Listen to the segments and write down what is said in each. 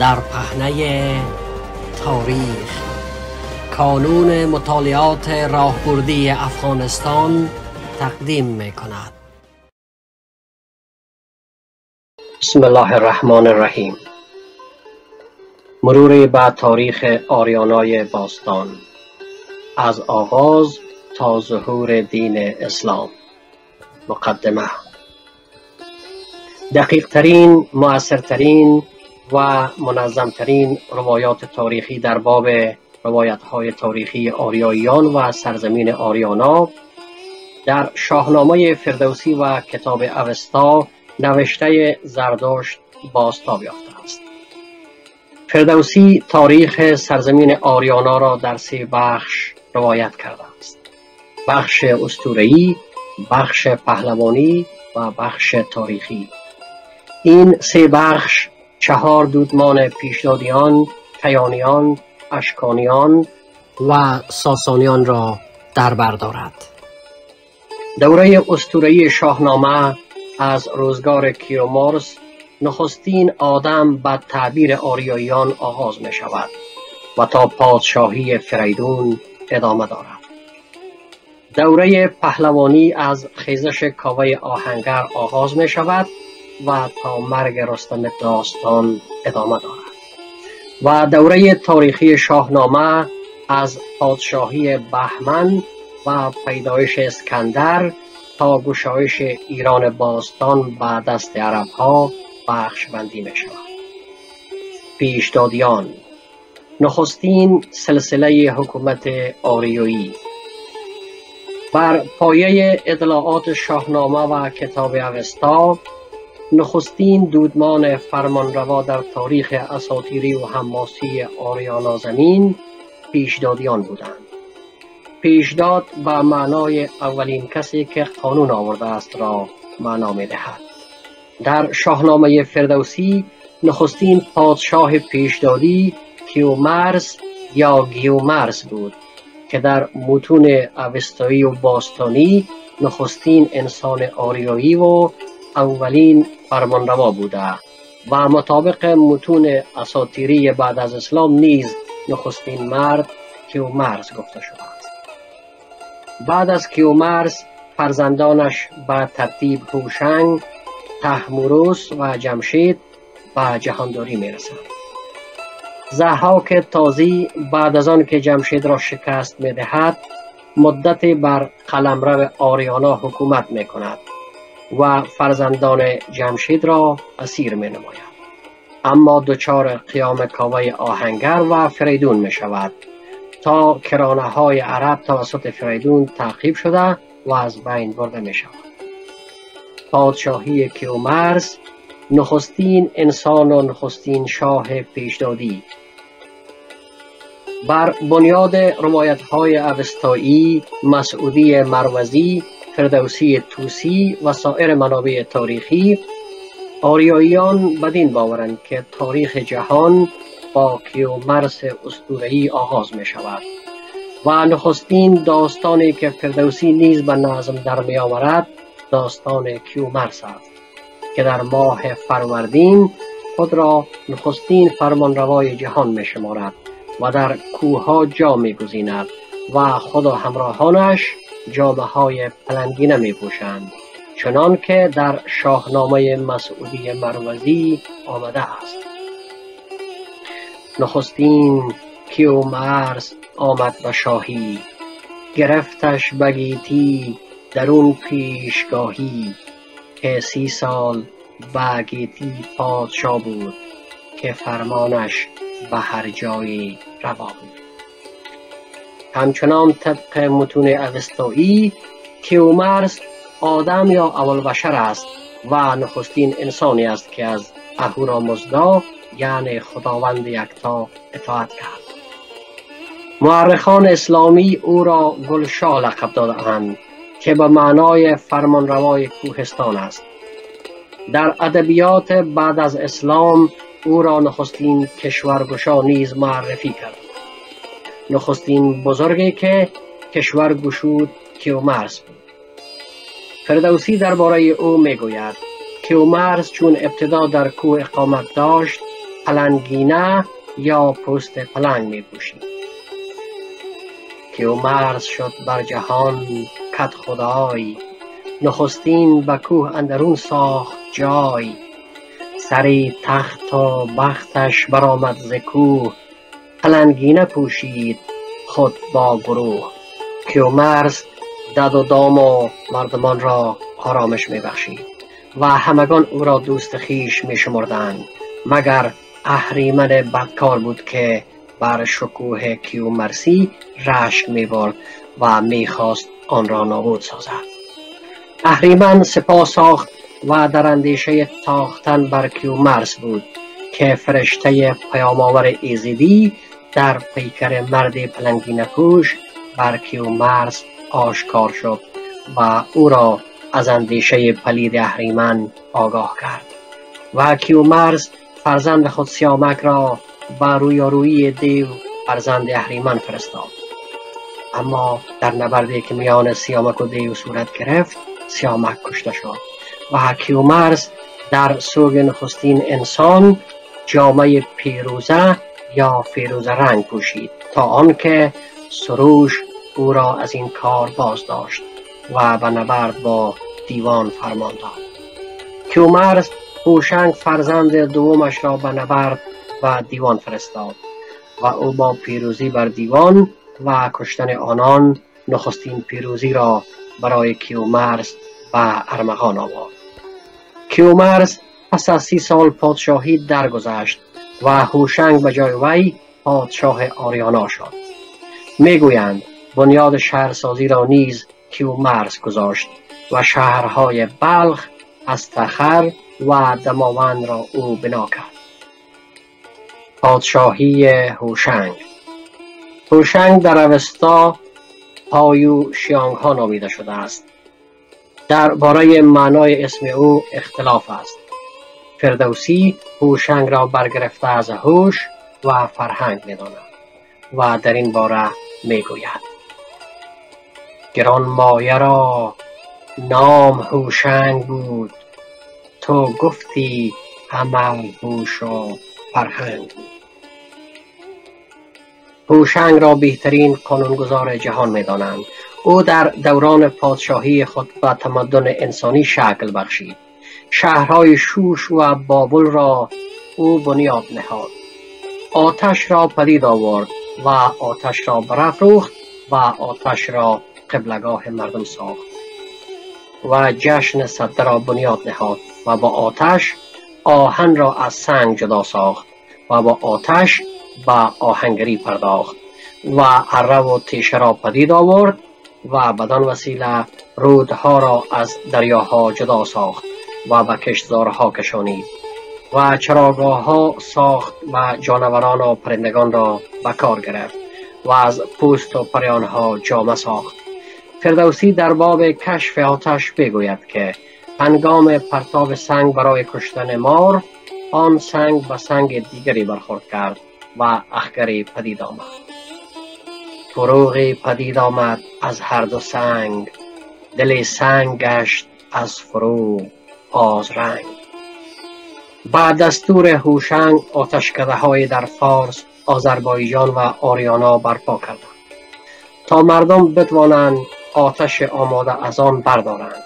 در پهنه تاریخ. کانون مطالعات راهبردی افغانستان تقدیم می کند بسم الله الرحمن الرحیم. مرور به تاریخ آریانای باستان. از آغاز تا ظهور دین اسلام. مقدمه. دقیق ترین مؤثرترین و منظمترین روایات تاریخی در باب روایت های تاریخی آریاییان و سرزمین آریانا در شاهنامه فردوسی و کتاب اوستا نوشته زرداشت بازتاب یافته است. فردوسی تاریخ سرزمین آریانا را در سه بخش روایت کرده است. بخش استورهی بخش پهلوانی و بخش تاریخی. این سه بخش چهار دودمان پیشدادیان کیانیان اشکانیان و ساسانیان را در بر دارد. دوره اسطوره‌ای شاهنامه از روزگار کیومرس نخستین آدم به تعبیر آریاییان آغاز می شود و تا پادشاهی فریدون ادامه دارد. دوره پهلوانی از خیزش کاوه آهنگر آغاز می شود و تا مرگ رستم داستان ادامه دارد. و دوره تاریخی شاهنامه از پادشاهی بهمن و پیدایش اسکندر تا گشایش ایران باستان به دست عرب ها بخش بندی می شود پیشدادیان نخستین سلسله حکومت آریویی بر پایه اطلاعات شاهنامه و کتاب اوستا نخستین دودمان فرمانروا در تاریخ اساطیری و حماسی آریانا زمین پیشدادیان بودند. پیشداد به معنای اولین کسی که قانون آورده است را معنا می دهد در شاهنامه فردوسی نخستین پادشاه پیشدادی کیومرس یا گیومرس بود که در متون اوستایی و باستانی نخستین انسان آریایی و اولین فرمانروا بوده و مطابق متون اساطیری بعد از اسلام نیز نخستین مرد کیومرس گفته شده است. بعد از کیومرس فرزندانش به ترتیب هوشنگ تحموروس و جمشید به جهانداری می رسند زحاک تازی بعد از آن که جمشید را شکست می دهد مدت بر قلمرو آریانا حکومت می کند و فرزندان جمشید را اسیر می نماید اما دچار قیام کاوه آهنگر و فریدون می شود تا کرانه های عرب توسط فریدون تعقیب شده و از بین برده می شود پادشاهی کیومرس نخستین انسان و نخستین شاه پیشدادی. بر بنیاد روایت های اوستایی مسعودی مروزی فردوسی توسی و سایر منابع تاریخی. آریاییان بدین باورند که تاریخ جهان با کیومرس اسطوره‌ای آغاز می شود و نخستین داستانی که فردوسی نیز به نظم در می آورد داستان کیومرس است که در ماه فروردین خود را نخستین فرمانروای جهان می شمارد و در کوه جا می گزیند و خود و همراهانش جامعه های پلنگینه می پوشند چنان که در شاهنامه مسعودی مروزی آمده است. نخستین کیومرس آمد به شاهی گرفتش بگیتی در اون پیشگاهی که سی سال بگیتی پادشاه بود که فرمانش به هر جایی روا بود. همچنان طبق متون اوستایی کیومرس آدم یا اول بشر است و نخستین انسانی است که از اهورامزدا یعنی خداوند یکتا اطاعت کرد. مورخان اسلامی او را گلشاه لقب دادهاند که به معنای فرمانروای کوهستان است. در ادبیات بعد از اسلام او را نخستین کشورگشا نیز معرفی کرد. نخستین بزرگی که کشور گشود کیومرس بود فردوسی درباره او می‌گوید کیومرس چون ابتدا در کوه اقامت داشت پلنگینه یا پوست پلنگ می پوشید مرز شد بر جهان کت خدای نخستین به کوه اندرون ساخت جای. سری تخت و بختش برآمد ز کوه پلنگینه پوشید خود با گروه. کیومرث دد و دام و مردمان را آرامش می بخشید و همگان او را دوست خیش می شمردند مگر اهریمن بدکار بود که بر شکوه کیومرسی رشک می برد و می خواست آن را نابود سازد؟ اهریمن سپاه ساخت و در اندیشه تاختن بر کیومرس بود که فرشته پیامآور ایزیدی در پیکر مرد پلنگی پوش بر کیومرس آشکار شد و او را از اندیشه پلید اهریمن آگاه کرد. و کیومرس فرزند خود سیامک را و رویارویی دیو فرزند اهریمن فرستاد. اما در نبردی که میان سیامک و دیو صورت گرفت سیامک کشته شد و کیومرس در سوگ نخستین انسان جامعه پیروزه یا فیروزه رنگ پوشید تا آنکه سروش او را از این کار باز داشت و به نبرد با دیوان فرمان داد. کیومرس هوشنگ فرزند دومش را به نبرد و دیوان فرستاد و او با پیروزی بر دیوان و کشتن آنان نخستین پیروزی را برای کیومرس و ارمغان آورد. کیومرس پس از سی سال پادشاهی درگذشت و هوشنگ به جای وی پادشاه آریانا شد. می‌گویند بنیاد شهرسازی را نیز کیومرس گذاشت و شهرهای بلخ استخر و دماوند را او بنا کرد. پادشاهی هوشنگ هوشنگ در اوستا پایو شیانگ ها نامیده شده است. درباره معنای اسم او اختلاف است. فردوسی هوشنگ را برگرفته از هوش و فرهنگ می‌داند و در این باره می‌گوید. گران مایه را نام هوشنگ بود. تو گفتی عمل هوش و فرهنگ هوشنگ را بهترین قانونگذار جهان می‌دانند. او در دوران پادشاهی خود به تمدن انسانی شکل بخشید. شهرهای شوش و بابل را او بنیاد نهاد. آتش را پدید آورد و آتش را برافروخت و آتش را قبلگاه مردم ساخت و جشن صده را بنیاد نهاد و با آتش آهن را از سنگ جدا ساخت و با آتش به آهنگری پرداخت و اره و تیشه را پدید آورد و بدان وسیله رودها را از دریاها جدا ساخت. و به کشتزارها کشانید و چراگاه ها ساخت و جانوران و پرندگان را به کار گرفت و از پوست و پریانها جامه ساخت. فردوسی در باب کشف آتش بگوید که هنگام پرتاب سنگ برای کشتن مار آن سنگ به سنگ دیگری برخورد کرد و اخگری پدید آمد. فروغی پدید آمد از هر دو سنگ. دل سنگ گشت از فروغ. آزرنگ بعد دستور هوشنگ آتشکده های در فارس آذربایجان و آریانا برپا کردند. تا مردم بتوانند آتش آماده از آن بردارند.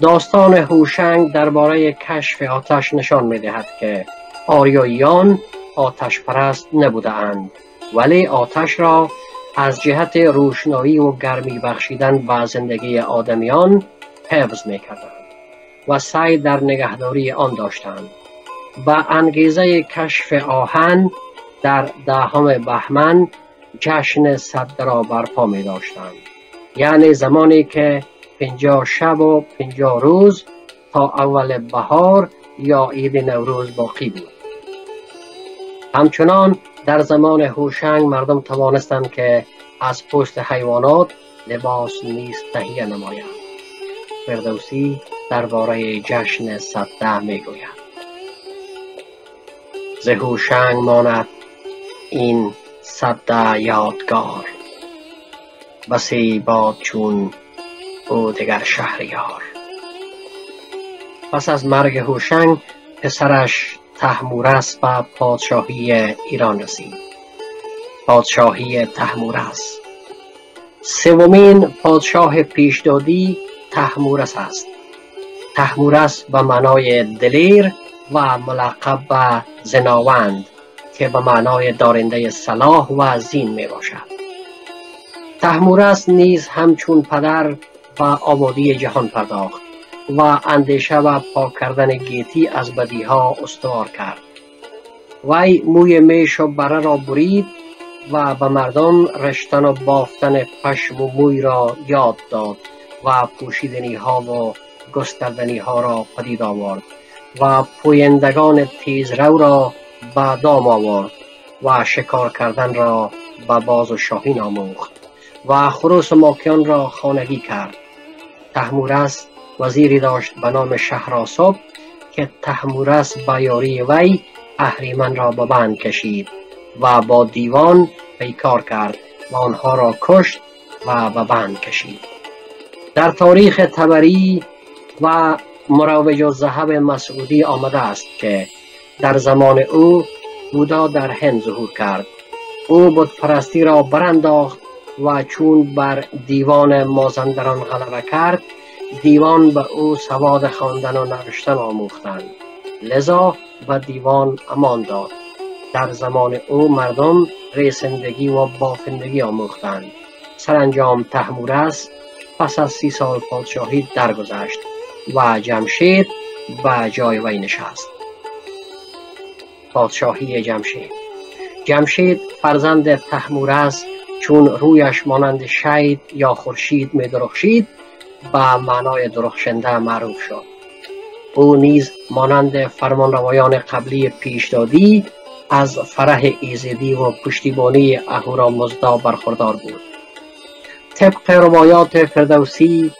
داستان هوشنگ درباره کشف آتش نشان می دهد که آریاییان آتش پرست نبوده اند ولی آتش را از جهت روشنایی و گرمی بخشیدن به زندگی آدمیان حفظ می کردند و سعی در نگهداری آن داشتند. به انگیزه کشف آهن در دهم بهمن جشن صد را برپا می داشتند. یعنی زمانی که پنجاه شب و پنجاه روز تا اول بهار یا عید نوروز باقی بود. همچنان در زمان هوشنگ مردم توانستند که از پوست حیوانات لباس نیز تهیه نمایند. فردوسی درباره جشن صده می‌گوید ز هوشنگ ماند این صده یادگار. بسی باد چون او دگر شهریار. پس از مرگ هوشنگ پسرش تحمورس و پادشاهی ایران رسید. پادشاهی تحمورس. سومین پادشاه پیشدادی تحمورس است. تحمورس به معنای دلیر و ملقب به زناوند که به معنای دارنده صلاح و زین می باشد. تحمورس نیز همچون پدر و آبادی جهان پرداخت و اندیشه و پاک کردن گیتی از بدیها استوار کرد. وی موی میش و بره را برید و به مردم رشتن و بافتن پشم و موی را یاد داد و پوشیدنی ها و گستردنی ها را پدید آورد و پویندگان تیزرو را به دام آورد و شکار کردن را به باز و شاهین آموخت و خروس ماکیان را خانگی کرد. تحمورس وزیری داشت به نام شهراسب که تحمورس به یاری وی اهریمن را به بند کشید و با دیوان پیکار کرد و آنها را کشت و به بند کشید. در تاریخ تبری و مروج و زهب مسعودی آمده است که در زمان او بودا در هند ظهور کرد. او بود پرستی را برانداخت و چون بر دیوان مازندران غلبه کرد دیوان به او سواد خواندن و نوشتن آموختند. لذا به دیوان امان داد. در زمان او مردم ریسندگی و بافندگی آموختند. سرانجام تحمورس پس از سی سال پادشاهی درگذشت. و جمشید به جای وی نشست. پادشاهی جمشید. جمشید فرزند تحمورس چون رویش مانند شید یا خورشید می درخشید به معنای درخشنده معروف شد. او نیز مانند فرمانروایان قبلی پیشدادی از فرح ایزدی و پشتیبانی اهورامزدا برخوردار بود. طبق روایات فردوسی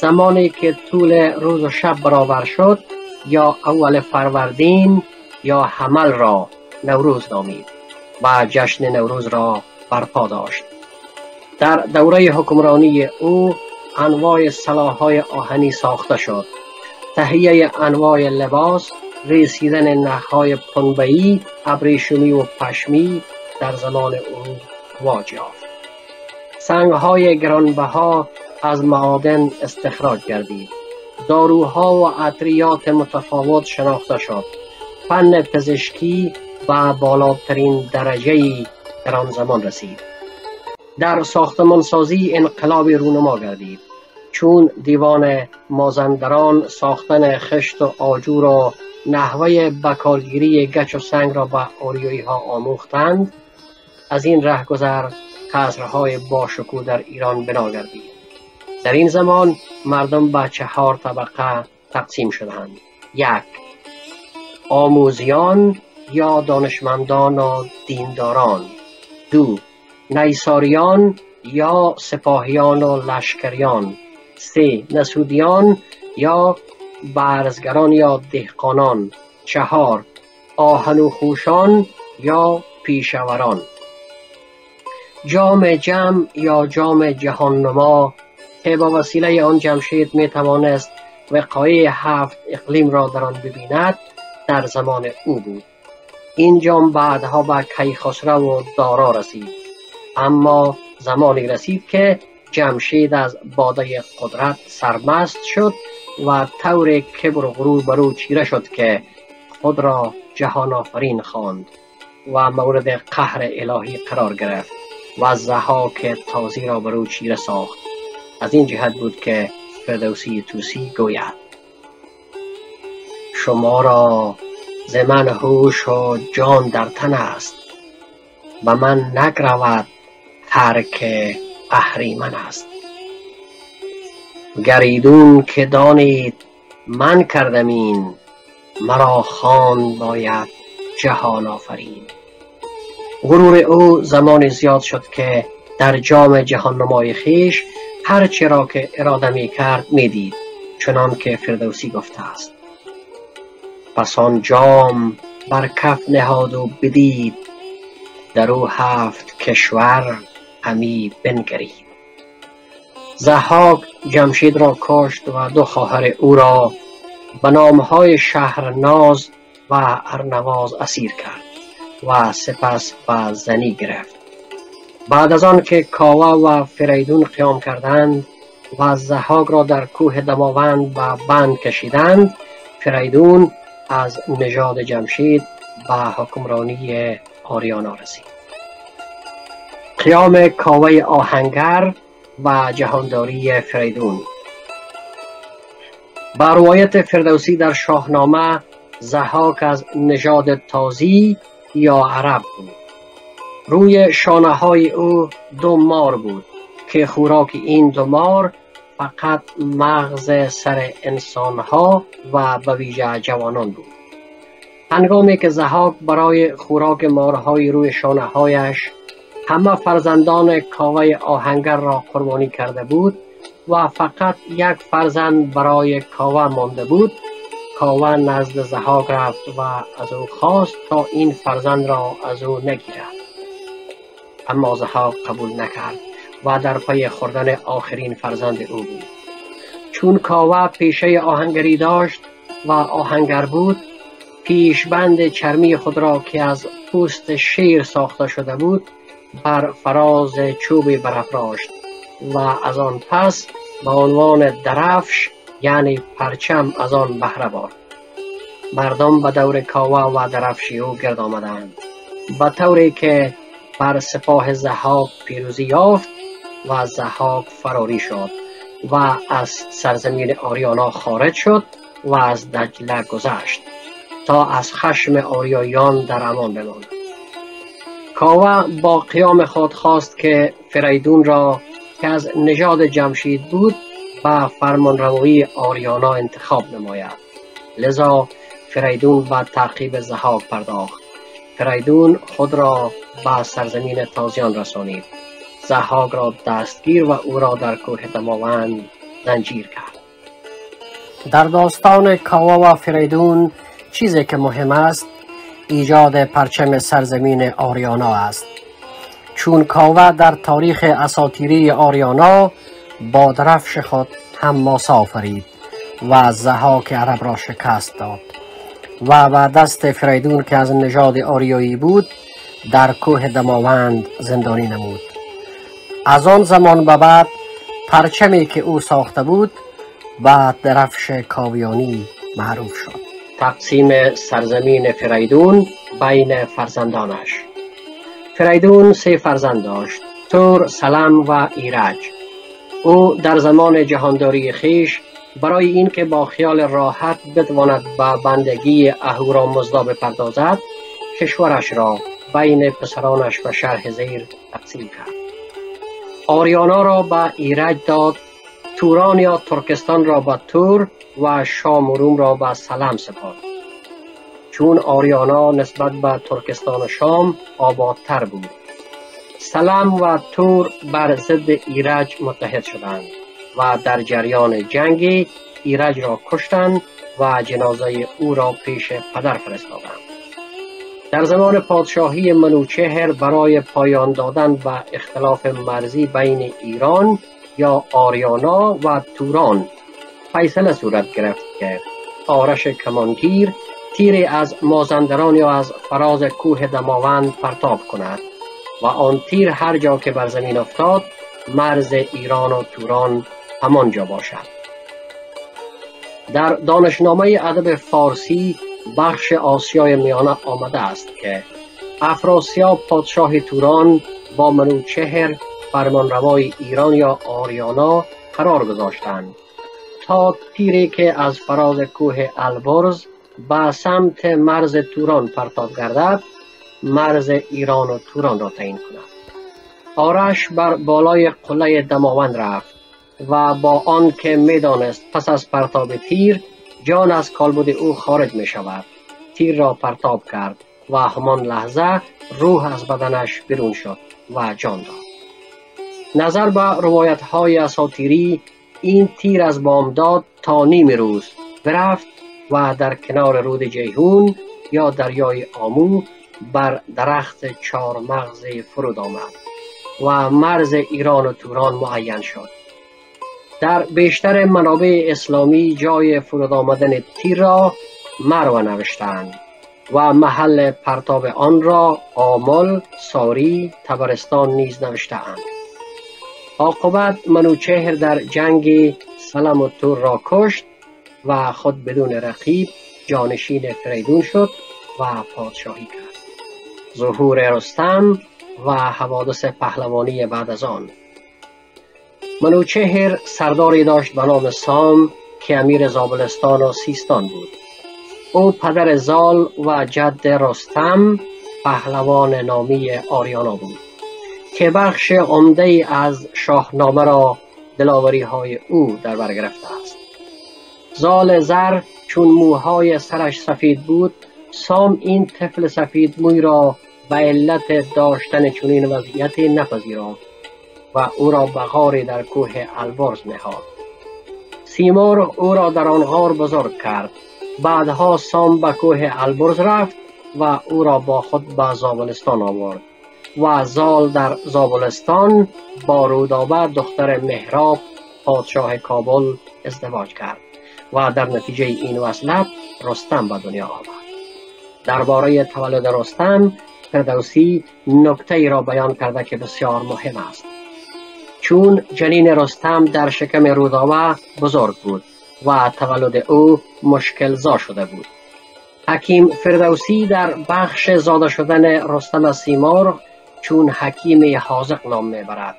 زمانی که طول روز و شب برابر شد یا اول فروردین یا حمل را نوروز نامید و جشن نوروز را برپا داشت. در دوره حکمرانی او انواع سلاحهای آهنی ساخته شد. تهیه انواع لباس رسیدن نخهای پنبهی ابریشمی و پشمی در زمان او رواج یافت سنگهای گرانبها از معادن استخراج گردید داروها و عطریات متفاوت شناخته شد. فن پزشکی و بالاترین درجه در آن زمان رسید. در ساختمانسازی انقلاب رونما گردید. چون دیوان مازندران ساختن خشت و آجور و نحوه بکارگیری گچ و سنگ را به آریایی ها آموختند از این رهگذر قصرهای باشکوه در ایران بنا گردید. در این زمان مردم به چهار طبقه تقسیم شدند یک آموزیان یا دانشمندان و دینداران. دو نیساریان یا سپاهیان و لشکریان. سه نسودیان یا برزگران یا دهقانان. چهار آهن یا پیشوران جام جمع یا جام جهان نما که با وسیله آن جمشید می توانست وقایع هفت اقلیم را در آن ببیند در زمان او بود. این جام بعدها به کیخسرو و دارا رسید. اما زمانی رسید که جمشید از باده قدرت سرمست شد و طور کبر و غرور بر او چیره شد که خود را جهان آفرین خواند و مورد قهر الهی قرار گرفت و زهاک تازی را بر او چیره ساخت. از این جهت بود که فردوسی توسی گوید شما را زمن هوش و جان در تن است و من نگرود هر که اهریمن است. گریدون که دانید من کردم این مرا خان باید جهان آفرین. غرور او زمان زیاد شد که در جام جهان نمای خیش هر را که اراده می کرد می دید چنان که فردوسی گفته است. پس آن جام بر کف نهاد و بدید در او هفت کشور همی بنگرید. زحاک جمشید را کشت و دو خواهر او را به نامهای شهرناز و ارنواز اسیر کرد و سپس به زنی گرفت. بعد از آن که کاوا و فریدون قیام کردند و زهاگ را در کوه دماوند به بند کشیدند فریدون از نژاد جمشید به حکمرانی آریانا رسید. قیام کاوه آهنگر و جهانداری فریدون. با روایت فردوسی در شاهنامه زهاک از نژاد تازی یا عرب بود. روی شانه های او دو مار بود که خوراک این دو مار فقط مغز سر انسان ها و به ویژه جوانان بود. هنگامی که زهاک برای خوراک مارهای روی شانه هایش همه فرزندان کاوه آهنگر را قربانی کرده بود و فقط یک فرزند برای کاوه مانده بود کاوه نزد زهاک رفت و از او خواست تا این فرزند را از او نگیرد. اما زهاک قبول نکرد و در پی خوردن آخرین فرزند او بود. چون کاوه پیشه آهنگری داشت و آهنگر بود پیشبند چرمی خود را که از پوست شیر ساخته شده بود بر فراز چوبی برافراشت و از آن پس به عنوان درفش یعنی پرچم از آن بهره برد مردم به دور کاوا و درفشی او گرد آمدند. به طوری که بر سپاه زهاک پیروزی یافت و زهاک فراری شد و از سرزمین آریانا خارج شد و از دجله گذشت تا از خشم آریایان در امان بماند. کاوه با قیام خود خواست که فریدون را که از نژاد جمشید بود و فرمانروایی آریانا انتخاب نماید. لذا فریدون به تعقیب زهاک پرداخت. فریدون خود را به سرزمین تازیان رسانید. زهاک را دستگیر و او را در کوه دماوند زنجیر کرد. در داستان کاوا و فریدون چیزی که مهم است ایجاد پرچم سرزمین آریانا است. چون کاوه در تاریخ اساطیری آریانا با درفش خود ماسا آفرید و زهاک عرب را شکست داد. و به دست فریدون که از نژاد آریایی بود در کوه دماوند زندانی نمود. از آن زمان به بعد پرچمی که او ساخته بود به درفش کاویانی معروف شد. تقسیم سرزمین فریدون بین فرزندانش. فریدون سه فرزند داشت تور، سلم و ایرج. او در زمان جهانداری خیش برای اینکه با خیال راحت بتواند به بندگی مزدا بپردازد کشورش را بین پسرانش و شرح زیر تقسیم کرد. آریانا را به ایرج داد توران یا ترکستان را به تور و شام و روم را به سلم سپارد چون آریانا نسبت به ترکستان و شام آبادتر بود سلم و تور بر ضد ایرج متحد شدند. و در جریان جنگی ایرج را کشتند و جنازه او را پیش پدر فرستادند. در زمان پادشاهی منوچهر برای پایان دادن به اختلاف مرزی بین ایران یا آریانا و توران فیصله صورت گرفت که آرش کمانگیر تیری از مازندران یا از فراز کوه دماوند پرتاب کند و آن تیر هر جا که بر زمین افتاد مرز ایران و توران همانجا باشد در دانشنامه ادب فارسی بخش آسیای میانه آمده است که افراسیاب پادشاه توران با منوچهر فرمانروای ایران یا آریانا قرار گذاشتند تا تیری که از فراز کوه البرز به سمت مرز توران پرتاب گردد مرز ایران و توران را تعیین کند. آرش بر بالای قله دماوند رفت. و با آن که می‌دانست پس از پرتاب تیر جان از کالبد او خارج می شود تیر را پرتاب کرد و همان لحظه روح از بدنش بیرون شد و جان داد. نظر به روایت های اساطیری این تیر از بامداد تا نیم روز. برفت و در کنار رود جیهون یا دریای آمو بر درخت چهار مغز فرود آمد و مرز ایران و توران معین شد. در بیشتر منابع اسلامی جای فرود آمدن تیر را مرو نوشتند و محل پرتاب آن را آمل، ساری، تبرستان نیز نوشتهاند. عاقبت منوچهر در جنگ سلم و تور را کشت و خود بدون رقیب جانشین فریدون شد و پادشاهی کرد. ظهور رستم و حوادث پهلوانی بعد از آن منوچهر سرداری داشت به نام سام که امیر زابلستان و سیستان بود. او پدر زال و جد رستم پهلوان نامی آریانا بود که بخش عمده از شاهنامه را دلاوری های او در بر گرفته است. زال زر چون موهای سرش سفید بود سام این طفل سفید موی را به علت داشتن چنین وضعیتی نپذیرفت. و او را به غاری در کوه البرز نهاد. سیمور او را در آن غار بزرگ کرد. بعدها سام به کوه البرز رفت و او را با خود به زابلستان آورد و زال در زابلستان با رودابه دختر مهراب پادشاه کابل ازدواج کرد و در نتیجه این وصلت رستم به دنیا آمد. درباره تولد رستم فردوسی نکته ای را بیان کرده که بسیار مهم است. چون جنین رستم در شکم رودابه بزرگ بود و تولد او مشکل زا شده بود. حکیم فردوسی در بخش زاده شدن رستم سیمرغ چون حکیم حاضق نام می‌برد.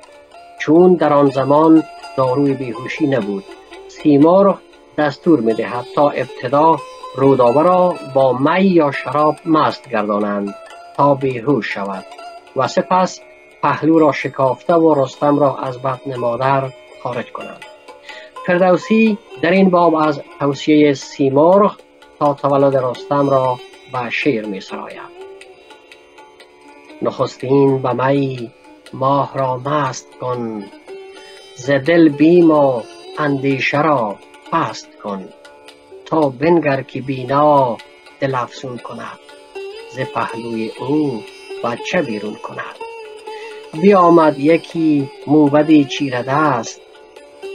چون در آن زمان داروی بیهوشی نبود سیمرغ دستور می‌دهد تا ابتدا رودابه را با می یا شراب مست گردانند تا بیهوش شود و سپس پهلو را شکافته و رستم را از بطن مادر خارج کنند. فردوسی در این باب از توصیه سیمرغ تا تولد رستم را به شیر می سراید نخستین به می ماه را مست کن ز دل بیم و اندیشه را پست کن. تا بنگر که بینا دل افسون کند ز پهلوی او بچه بیرون کند. بیامد یکی موبدی چیره دست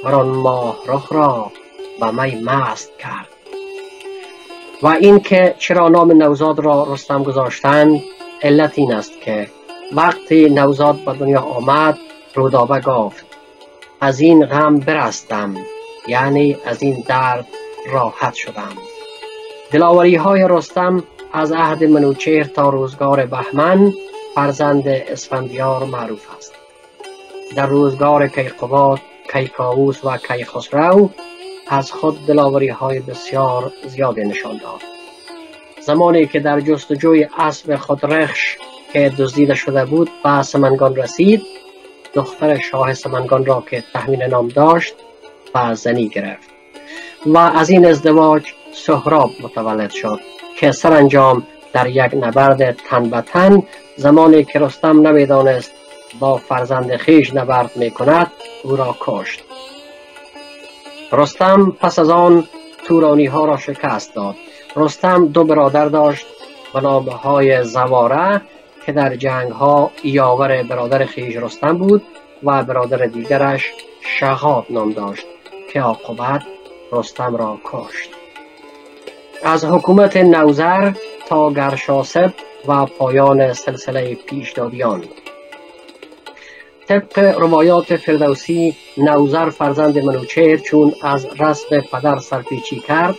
بر ماه رخ را به می مست کرد. و اینکه چرا نام نوزاد را رستم گذاشتند علت این است که وقتی نوزاد به دنیا آمد رودابه گفت از این غم برستم یعنی از این درد راحت شدم. دلاوری های رستم از عهد منوچهر تا روزگار بهمن فرزند اسفندیار معروف است. در روزگار کیقباد کیکاووس و کیخسرو از خود دلاوری های بسیار زیادی نشان داد. زمانی که در جستجوی اسب خود رخش که دزدیده شده بود به سمنگان رسید دختر شاه سمنگان را که تحویل نام داشت و زنی گرفت و از این ازدواج سهراب متولد شد که سرانجام در یک نبرد تن به تن زمانی که رستم نمی‌دانست با فرزند خیش نبرد می کند او را کشت. رستم پس از آن تورانی ها را شکست داد. رستم دو برادر داشت به نام های زواره که در جنگ ها یاور برادر خیش رستم بود و برادر دیگرش شغاب نام داشت که عاقبت رستم را کشت. از حکومت نوزر تا گرشاسب و پایان سلسله پیشدادیان. طبق روایات فردوسی نوزر فرزند منوچهر چون از رسم پدر سرپیچی کرد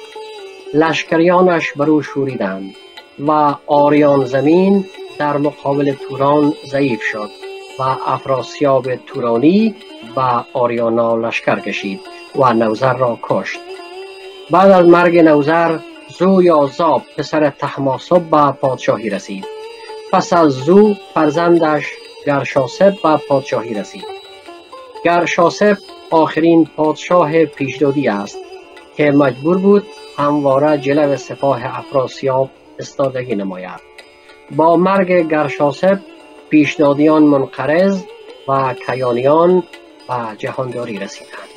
لشکریانش بر او شوریدند و آریان زمین در مقابل توران ضعیف شد و افراسیاب تورانی و آریانا لشکر کشید و نوزر را کشت. بعد از مرگ نوزر زو یا زاب پسر تحماسب به پادشاهی رسید. پس از زو فرزندش گرشاسب به پادشاهی رسید. گرشاسب آخرین پادشاه پیشدادی است که مجبور بود همواره جلو سپاه افراسیاب استادگی نماید. با مرگ گرشاسب پیشدادیان منقرض و کیانیان و جهانداری رسیدند.